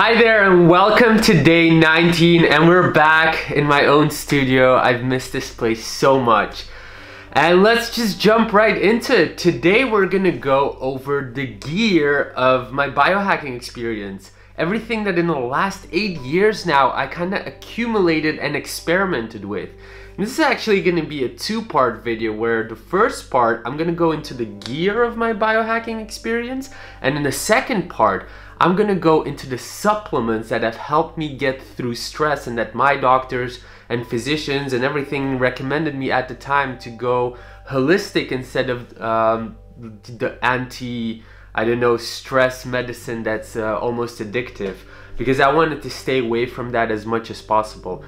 Hi there and welcome to day 19 and we're back in my own studio. I've missed this place so much. And let's just jump right into it. Today we're gonna go over the gear of my biohacking experience. Everything that in the last eight years now I kind of accumulated and experimented with. And this is actually gonna be a two-part video where the first part I'm gonna go into the gear of my biohacking experience and in the second part I'm gonna go into the supplements that have helped me get through stress and that my doctors and physicians and everything recommended me at the time to go holistic instead of um, the anti, I don't know, stress medicine that's uh, almost addictive because I wanted to stay away from that as much as possible.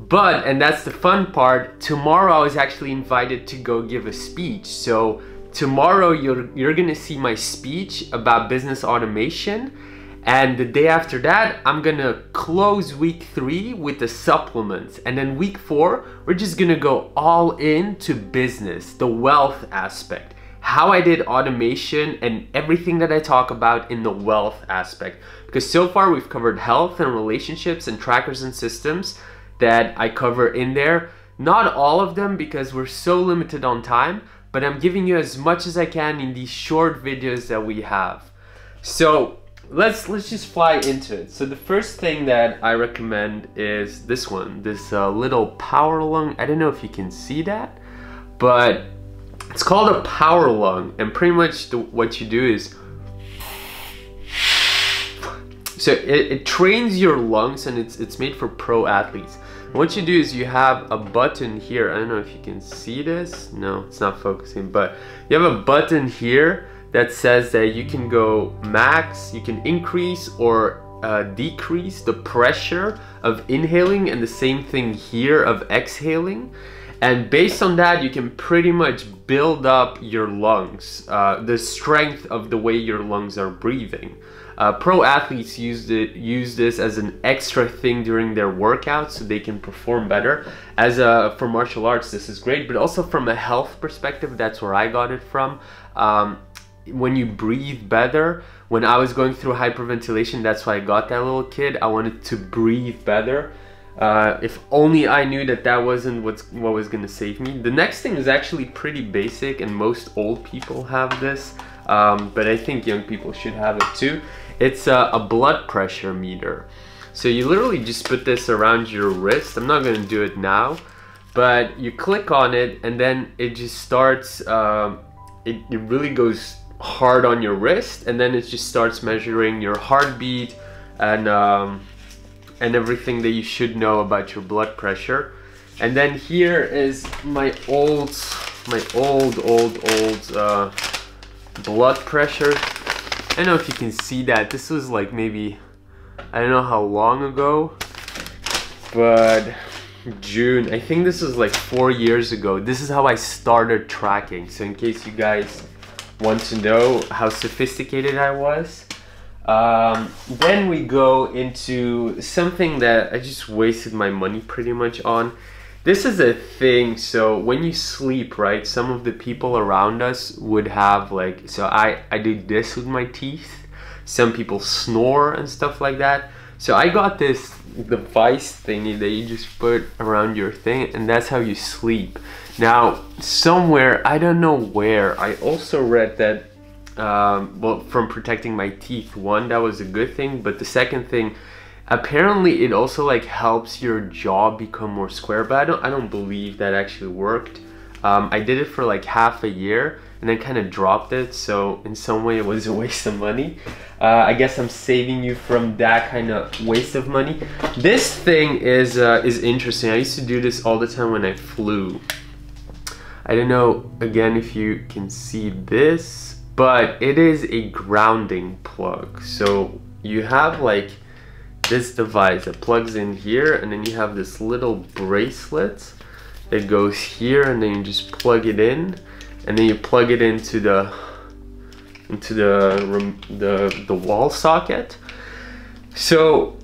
But, and that's the fun part, tomorrow I was actually invited to go give a speech. So tomorrow you're, you're gonna see my speech about business automation and the day after that, I'm gonna close week three with the supplements. And then week four, we're just gonna go all into business, the wealth aspect. How I did automation and everything that I talk about in the wealth aspect. Because so far we've covered health and relationships and trackers and systems that I cover in there. Not all of them because we're so limited on time, but I'm giving you as much as I can in these short videos that we have. So let's let's just fly into it. So the first thing that I recommend is this one, this uh, little Powerlung. I don't know if you can see that, but it's called a Powerlung, and pretty much the, what you do is. So it, it trains your lungs and it's, it's made for pro athletes. what you do is you have a button here. I don't know if you can see this. No, it's not focusing, but you have a button here that says that you can go max, you can increase or uh, decrease the pressure of inhaling and the same thing here of exhaling. And based on that, you can pretty much build up your lungs, uh, the strength of the way your lungs are breathing. Uh, pro athletes use, it, use this as an extra thing during their workouts so they can perform better. As a, for martial arts, this is great, but also from a health perspective, that's where I got it from. Um, when you breathe better when i was going through hyperventilation that's why i got that little kid i wanted to breathe better uh, if only i knew that that wasn't what's what was going to save me the next thing is actually pretty basic and most old people have this um, but i think young people should have it too. It's a, a blood pressure meter. So you literally just put this around your wrist. I'm not going to do it now but you click on it and then it just starts uh, it, it really goes hard on your wrist and then it just starts measuring your heartbeat and um, and everything that you should know about your blood pressure. And then here is my old my old old old uh, blood pressure I don't know if you can see that this was like maybe I don't know how long ago but June I think this was like four years ago this is how I started tracking so in case you guys want to know how sophisticated I was. Um, then we go into something that I just wasted my money pretty much on. This is a thing, so when you sleep, right, some of the people around us would have like, so I, I do this with my teeth. Some people snore and stuff like that. So I got this device thingy that you just put around your thing and that's how you sleep. Now, somewhere, I don't know where, I also read that, um, well, from protecting my teeth, one, that was a good thing, but the second thing, apparently it also like helps your jaw become more square, but I don't, I don't believe that actually worked. Um, I did it for like half a year and then kind of dropped it, so in some way it was a waste of money. Uh, I guess I'm saving you from that kind of waste of money. This thing is, uh, is interesting. I used to do this all the time when I flew. I don't know, again, if you can see this, but it is a grounding plug. So you have like this device that plugs in here and then you have this little bracelet that goes here and then you just plug it in and then you plug it into the into the the, the wall socket. So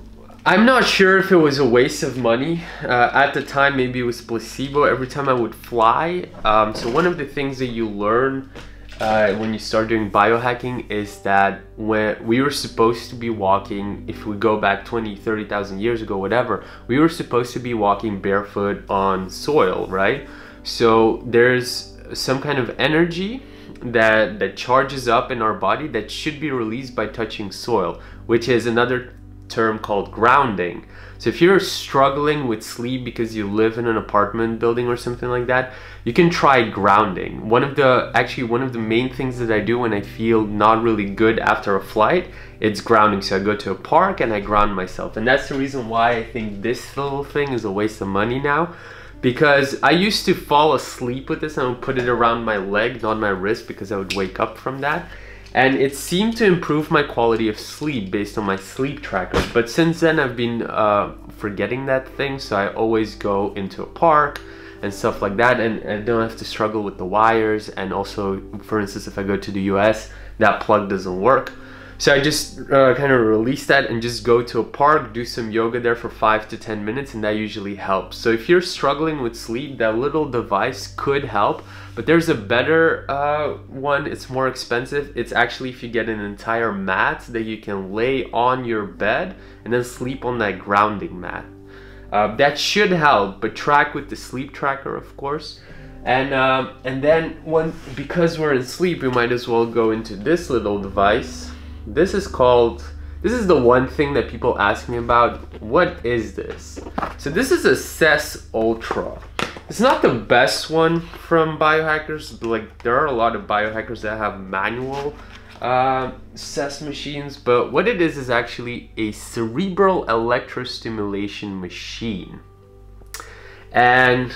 I'm not sure if it was a waste of money. Uh, at the time, maybe it was placebo every time I would fly. Um, so one of the things that you learn uh, when you start doing biohacking is that when we were supposed to be walking, if we go back 20, 30,000 years ago, whatever, we were supposed to be walking barefoot on soil, right? So there's some kind of energy that that charges up in our body that should be released by touching soil, which is another term called grounding. So if you're struggling with sleep because you live in an apartment building or something like that, you can try grounding. One of the actually one of the main things that I do when I feel not really good after a flight, it's grounding. So I go to a park and I ground myself. And that's the reason why I think this little thing is a waste of money now because I used to fall asleep with this and I would put it around my leg, not my wrist because I would wake up from that and it seemed to improve my quality of sleep based on my sleep tracker. But since then I've been uh, forgetting that thing. So I always go into a park and stuff like that. And I don't have to struggle with the wires. And also for instance if I go to the US that plug doesn't work so I just uh, kind of release that and just go to a park, do some yoga there for five to 10 minutes and that usually helps. So if you're struggling with sleep, that little device could help, but there's a better uh, one, it's more expensive. It's actually if you get an entire mat that you can lay on your bed and then sleep on that grounding mat. Uh, that should help, but track with the sleep tracker, of course. And um, and then when because we're in sleep, we might as well go into this little device this is called, this is the one thing that people ask me about. What is this? So this is a CES Ultra. It's not the best one from biohackers. Like there are a lot of biohackers that have manual uh, CES machines, but what it is is actually a cerebral electrostimulation machine. And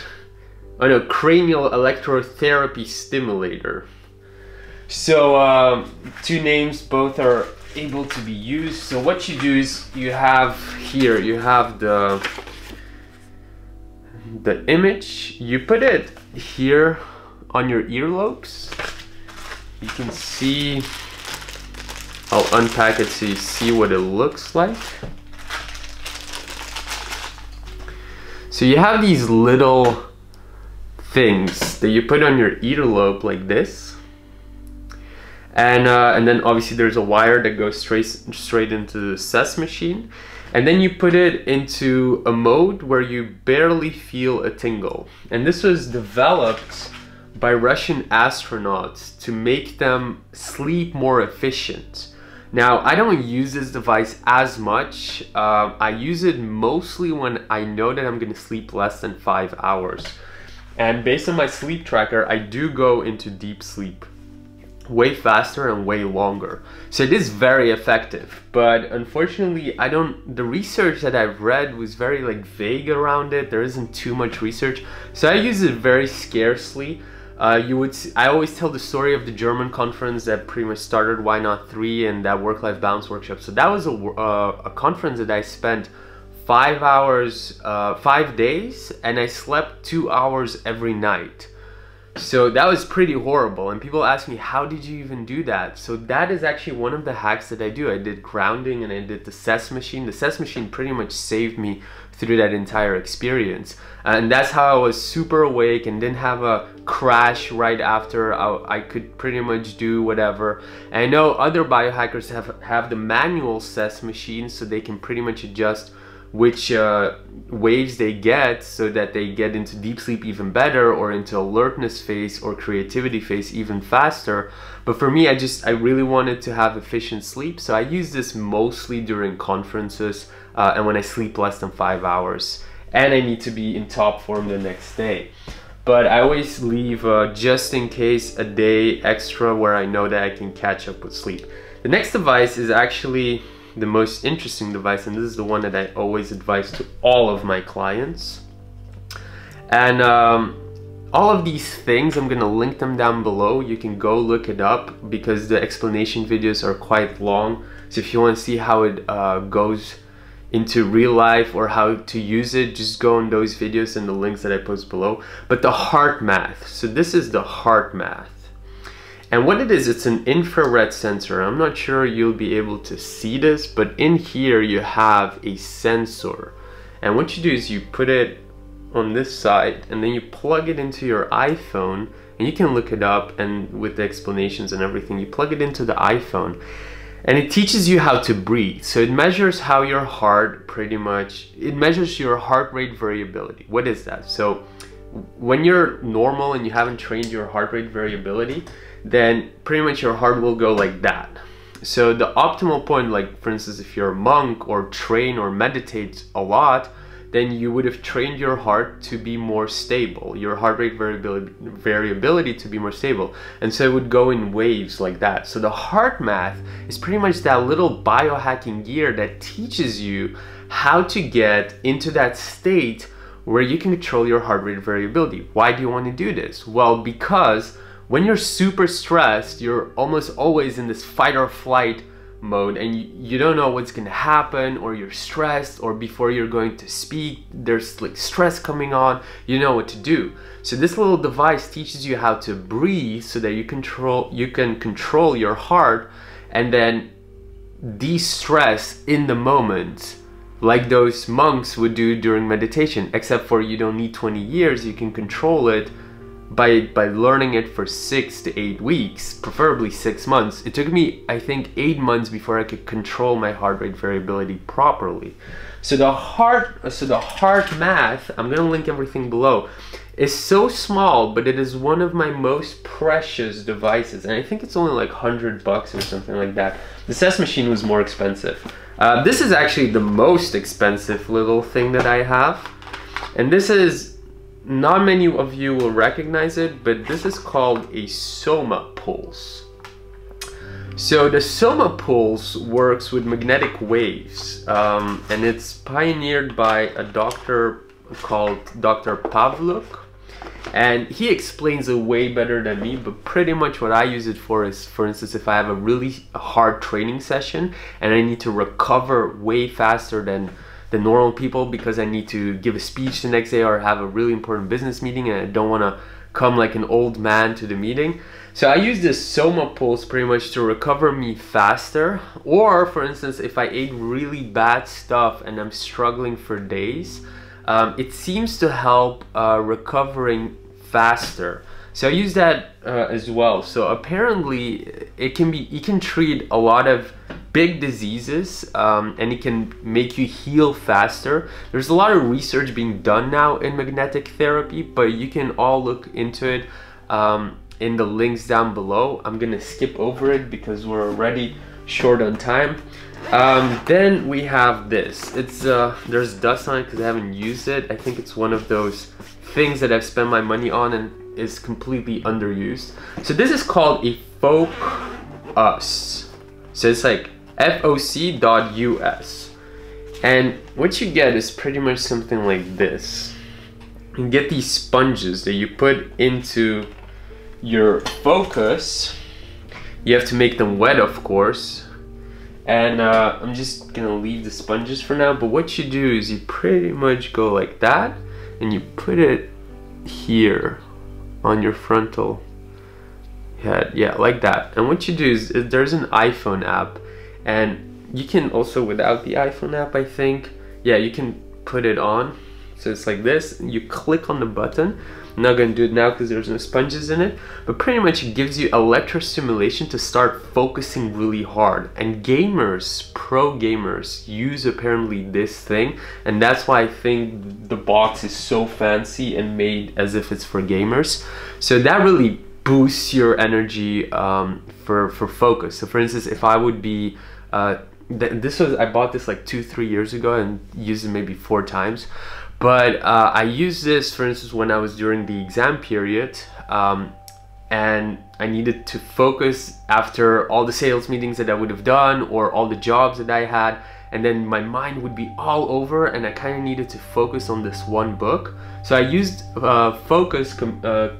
oh no, cranial electrotherapy stimulator. So um, two names, both are able to be used. So what you do is you have here, you have the the image, you put it here on your earlobes. You can see, I'll unpack it so you see what it looks like. So you have these little things that you put on your earlobe like this and uh, and then obviously there's a wire that goes straight straight into the CES machine. And then you put it into a mode where you barely feel a tingle. And this was developed by Russian astronauts to make them sleep more efficient. Now I don't use this device as much. Uh, I use it mostly when I know that I'm gonna sleep less than five hours. And based on my sleep tracker I do go into deep sleep way faster and way longer. So it is very effective, but unfortunately I don't, the research that I've read was very like vague around it. There isn't too much research. So I use it very scarcely. Uh, you would, I always tell the story of the German conference that pretty much started Why Not 3 and that work-life balance workshop. So that was a, uh, a conference that I spent five hours, uh, five days, and I slept two hours every night. So that was pretty horrible and people ask me how did you even do that? So that is actually one of the hacks that I do. I did grounding and I did the CES machine. The CES machine pretty much saved me through that entire experience. Uh, and that's how I was super awake and didn't have a crash right after. I, I could pretty much do whatever. And I know other biohackers have, have the manual CES machine so they can pretty much adjust which uh, waves they get so that they get into deep sleep even better or into alertness phase or creativity phase even faster. But for me, I just, I really wanted to have efficient sleep. So I use this mostly during conferences uh, and when I sleep less than five hours and I need to be in top form the next day. But I always leave uh, just in case a day extra where I know that I can catch up with sleep. The next device is actually the most interesting device and this is the one that I always advise to all of my clients. And um, all of these things I'm gonna link them down below. You can go look it up because the explanation videos are quite long. So if you want to see how it uh, goes into real life or how to use it just go on those videos and the links that I post below. But the HeartMath, so this is the HeartMath and what it is, it's an infrared sensor. I'm not sure you'll be able to see this, but in here you have a sensor. And what you do is you put it on this side and then you plug it into your iPhone and you can look it up and with the explanations and everything, you plug it into the iPhone and it teaches you how to breathe. So it measures how your heart pretty much, it measures your heart rate variability. What is that? So when you're normal and you haven't trained your heart rate variability, then pretty much your heart will go like that. So the optimal point, like for instance, if you're a monk or train or meditate a lot, then you would have trained your heart to be more stable, your heart rate variability, variability to be more stable. And so it would go in waves like that. So the HeartMath is pretty much that little biohacking gear that teaches you how to get into that state where you can control your heart rate variability. Why do you want to do this? Well, because when you're super stressed, you're almost always in this fight or flight mode and you, you don't know what's gonna happen or you're stressed or before you're going to speak there's like stress coming on you know what to do. So this little device teaches you how to breathe so that you control you can control your heart and then de-stress in the moment like those monks would do during meditation except for you don't need 20 years you can control it by by learning it for six to eight weeks, preferably six months. It took me, I think, eight months before I could control my heart rate variability properly. So the heart, so the HeartMath, I'm gonna link everything below, is so small, but it is one of my most precious devices, and I think it's only like hundred bucks or something like that. The CES machine was more expensive. Uh, this is actually the most expensive little thing that I have, and this is not many of you will recognize it, but this is called a Soma pulse. So the Soma pulse works with magnetic waves, um, and it's pioneered by a doctor called Dr. Pawluk. And he explains it way better than me, but pretty much what I use it for is, for instance, if I have a really hard training session and I need to recover way faster than the normal people because I need to give a speech the next day or have a really important business meeting and I don't want to come like an old man to the meeting. So I use this Soma Pulse pretty much to recover me faster. Or for instance, if I ate really bad stuff and I'm struggling for days, um, it seems to help uh, recovering faster. So I use that uh, as well. So apparently it can be, you can treat a lot of big diseases um, and it can make you heal faster. There's a lot of research being done now in magnetic therapy, but you can all look into it um, in the links down below. I'm gonna skip over it because we're already short on time. Um, then we have this. It's uh, There's dust on it because I haven't used it. I think it's one of those things that I've spent my money on and is completely underused. So this is called a Focus. So it's like foc.us. And what you get is pretty much something like this. You get these sponges that you put into your focus. You have to make them wet, of course. And uh, I'm just gonna leave the sponges for now, but what you do is you pretty much go like that and you put it here on your frontal head. Yeah, like that. And what you do is there's an iPhone app and you can also without the iPhone app I think yeah you can put it on so it's like this you click on the button I'm not gonna do it now because there's no sponges in it but pretty much it gives you electrostimulation to start focusing really hard. And gamers pro gamers use apparently this thing and that's why I think the box is so fancy and made as if it's for gamers. So that really boosts your energy um, for for focus. So for instance if I would be uh, th this was I bought this like two three years ago and used it maybe four times, but uh, I used this for instance when I was during the exam period. Um, and I needed to focus after all the sales meetings that I would have done or all the jobs that I had and then my mind would be all over and I kind of needed to focus on this one book. So I used uh, Focus uh,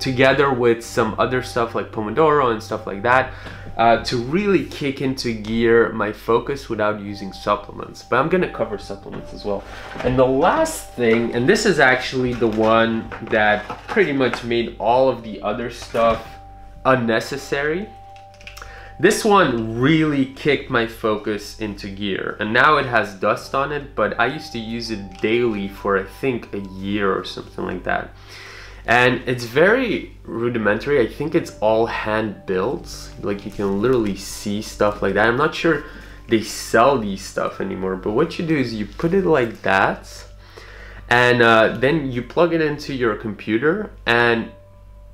together with some other stuff like Pomodoro and stuff like that uh, to really kick into gear my focus without using supplements. But I'm gonna cover supplements as well. And the last thing, and this is actually the one that pretty much made all of the other stuff unnecessary. This one really kicked my focus into gear and now it has dust on it, but I used to use it daily for I think a year or something like that. And it's very rudimentary. I think it's all hand built. Like you can literally see stuff like that. I'm not sure they sell these stuff anymore, but what you do is you put it like that and uh, then you plug it into your computer and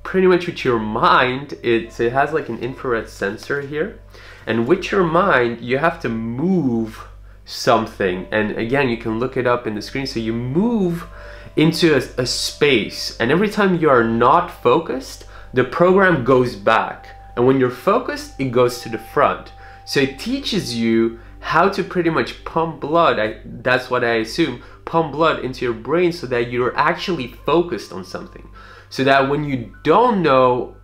pretty much with your mind, it, it has like an infrared sensor here. And with your mind, you have to move something. And again, you can look it up in the screen. So you move into a, a space and every time you are not focused, the program goes back. And when you're focused, it goes to the front. So it teaches you how to pretty much pump blood, I, that's what I assume, pump blood into your brain so that you're actually focused on something. So that when you don't know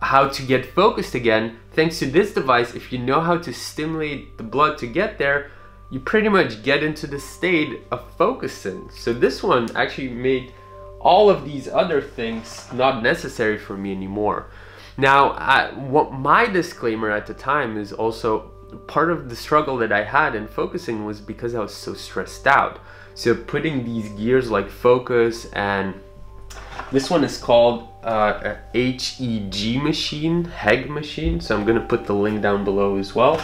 how to get focused again, thanks to this device, if you know how to stimulate the blood to get there, you pretty much get into the state of focusing. So this one actually made all of these other things not necessary for me anymore. Now, I, what my disclaimer at the time is also part of the struggle that I had in focusing was because I was so stressed out. So putting these gears like focus and this one is called uh, HEG machine, HEG machine. So I'm gonna put the link down below as well.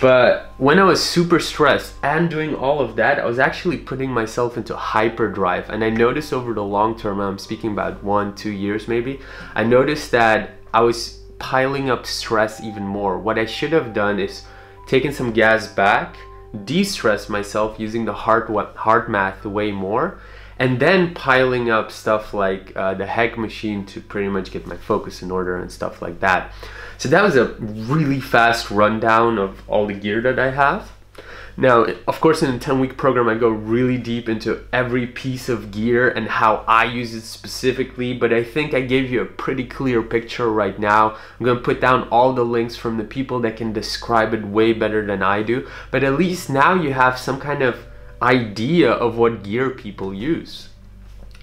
But when I was super stressed and doing all of that, I was actually putting myself into hyperdrive. And I noticed over the long term, I'm speaking about one, two years maybe, I noticed that I was piling up stress even more. What I should have done is taken some gas back, de-stress myself using the hard, HeartMath way more, and then piling up stuff like uh, the HEG machine to pretty much get my focus in order and stuff like that. So that was a really fast rundown of all the gear that I have. Now, of course, in a 10 week program, I go really deep into every piece of gear and how I use it specifically, but I think I gave you a pretty clear picture right now. I'm gonna put down all the links from the people that can describe it way better than I do, but at least now you have some kind of idea of what gear people use.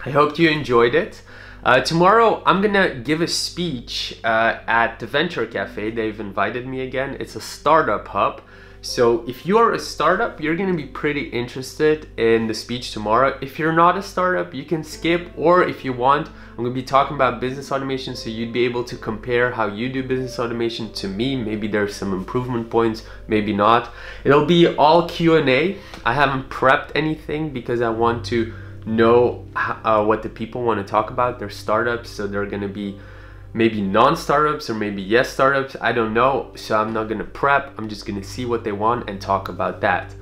I hope you enjoyed it. Uh, tomorrow, I'm gonna give a speech uh, at the Venture Cafe. They've invited me again. It's a startup hub. So if you are a startup, you're gonna be pretty interested in the speech tomorrow. If you're not a startup, you can skip, or if you want, I'm gonna be talking about business automation so you'd be able to compare how you do business automation to me. Maybe there's some improvement points, maybe not. It'll be all Q&A. I haven't prepped anything because I want to know uh, what the people want to talk about. They're startups, so they're gonna be maybe non-startups or maybe yes startups i don't know. So i'm not gonna prep. I'm just gonna see what they want and talk about that.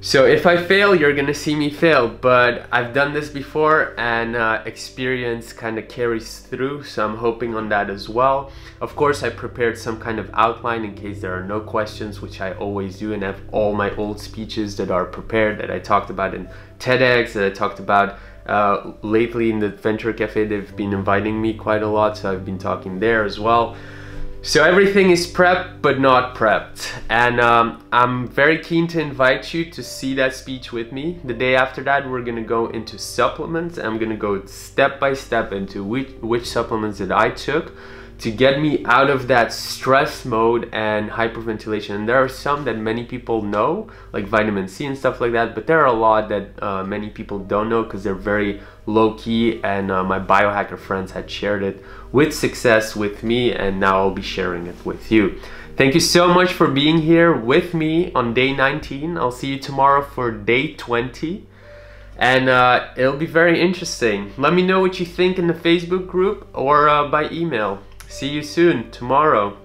So if i fail you're gonna see me fail. But i've done this before and uh, experience kind of carries through. So i'm hoping on that as well. Of course i prepared some kind of outline in case there are no questions which i always do and have all my old speeches that are prepared that i talked about in tedx that i talked about uh, lately in the Venture Cafe, they've been inviting me quite a lot, so I've been talking there as well. So everything is prepped, but not prepped. And um, I'm very keen to invite you to see that speech with me. The day after that, we're gonna go into supplements. I'm gonna go step by step into which, which supplements that I took to get me out of that stress mode and hyperventilation. And there are some that many people know, like vitamin C and stuff like that, but there are a lot that uh, many people don't know because they're very low key. And uh, my biohacker friends had shared it with success with me, and now I'll be sharing it with you. Thank you so much for being here with me on day 19. I'll see you tomorrow for day 20 and uh, it'll be very interesting. Let me know what you think in the Facebook group or uh, by email. See you soon, tomorrow.